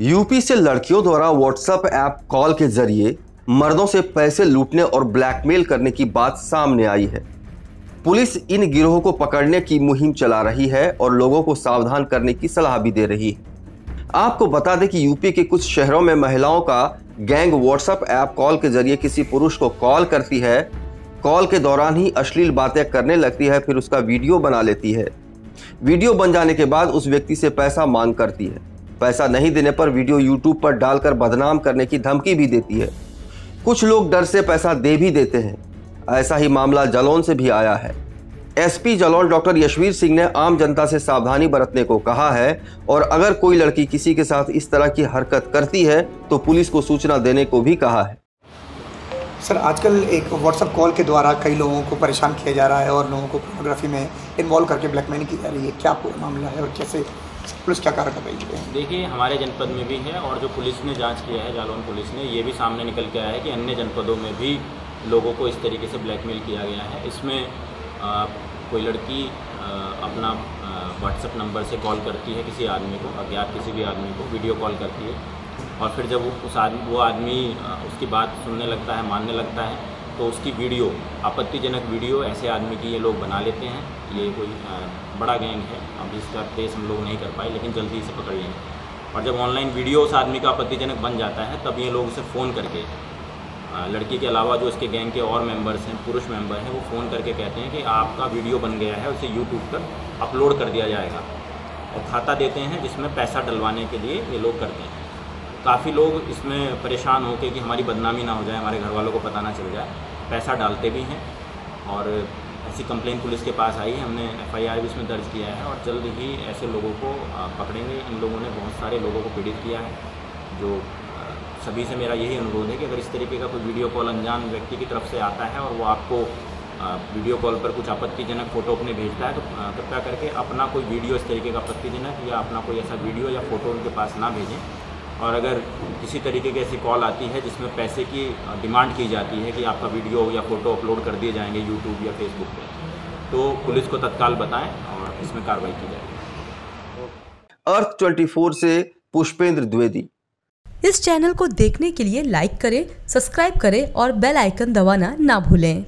UP से लड़कियों द्वारा व्हाट्सएप ऐप कॉल के ज़रिए मर्दों से पैसे लूटने और ब्लैकमेल करने की बात सामने आई है। पुलिस इन गिरोह को पकड़ने की मुहिम चला रही है और लोगों को सावधान करने की सलाह भी दे रही है। आपको बता दें कि यूपी के कुछ शहरों में महिलाओं का गैंग व्हाट्सएप ऐप कॉल के ज़रिए किसी पुरुष को कॉल करती है। कॉल के दौरान ही अश्लील बातें करने लगती है, फिर उसका वीडियो बना लेती है। वीडियो बन जाने के बाद उस व्यक्ति से पैसा मांग करती है। पैसा नहीं देने पर वीडियो यूट्यूब पर डालकर बदनाम करने की धमकी भी देती है। कुछ लोग डर से पैसा दे भी देते हैं। ऐसा ही मामला जलौन से भी आया है। एसपी जलौन डॉक्टर यशवीर सिंह ने आम जनता से सावधानी बरतने को कहा है और अगर कोई लड़की किसी के साथ इस तरह की हरकत करती है तो पुलिस को सूचना देने को भी कहा है। सर, आजकल एक व्हाट्सएप कॉल के द्वारा कई लोगों को परेशान किया जा रहा है और लोगों को फोटोग्राफी में इन्वॉल्व करके ब्लैकमेल की जा रही है। क्या मामला है और कैसे पुलिस क्या कार्य कर रही है? देखिए हमारे जनपद में भी है और जो पुलिस ने जाँच किया है जालौन पुलिस ने ये भी सामने निकल के आया है कि अन्य जनपदों में भी लोगों को इस तरीके से ब्लैकमेल किया गया है। इसमें आ, कोई लड़की आ, अपना व्हाट्सएप नंबर से कॉल करती है किसी आदमी को अज्ञात किसी भी आदमी को वीडियो कॉल करती है और फिर जब उस आदमी वो आदमी उसकी बात सुनने लगता है मानने लगता है तो उसकी वीडियो, आपत्तिजनक वीडियो ऐसे आदमी की ये लोग बना लेते हैं। ये कोई बड़ा गैंग है। अब इसका ट्रेस हम लोग नहीं कर पाए, लेकिन जल्दी इसे पकड़ लेंगे। और जब ऑनलाइन वीडियो उस आदमी का आपत्तिजनक बन जाता है, तब ये लोग उसे फ़ोन करके लड़की के अलावा जो इसके गैंग के और मेंबर्स हैं, पुरुष मेंबर हैं, वो फ़ोन करके कहते हैं कि आपका वीडियो बन गया है, उसे यूट्यूब पर अपलोड कर दिया जाएगा। और खाता देते हैं, जिसमें पैसा डलवाने के लिए ये लोग करते हैं। काफ़ी लोग इसमें परेशान होकर कि हमारी बदनामी ना हो जाए, हमारे घर वालों को पता ना चल जाए। पैसा डालते भी हैं और ऐसी कंप्लेन पुलिस के पास आई है हमने एफआईआर भी इसमें दर्ज किया है और जल्द ही ऐसे लोगों को पकड़ेंगे। इन लोगों ने बहुत सारे लोगों को पीड़ित किया है, जो सभी से मेरा यही अनुरोध है कि अगर इस तरीके का कोई वीडियो कॉल अनजान व्यक्ति की तरफ़ से आता है और वो आपको वीडियो कॉल पर कुछ आपत्तिजनक फ़ोटो अपने भेजता है तो कृपया करके अपना कोई वीडियो इस तरीके का आपत्तिजनक या अपना कोई ऐसा वीडियो या फ़ोटो उनके पास ना भेजें। और अगर किसी तरीके की ऐसी कॉल आती है जिसमें पैसे की डिमांड की जाती है कि आपका वीडियो या फ़ोटो अपलोड कर दिए जाएँगे यूट्यूब या फेसबुक पर तो पुलिस को तत्काल बताएँ और इसमें कार्रवाई की जाए। अर्थ 24 से पुष्पेंद्र द्विवेदी। इस चैनल को देखने के लिए लाइक करें सब्सक्राइब करें और बेल आइकन दबाना ना भूलें।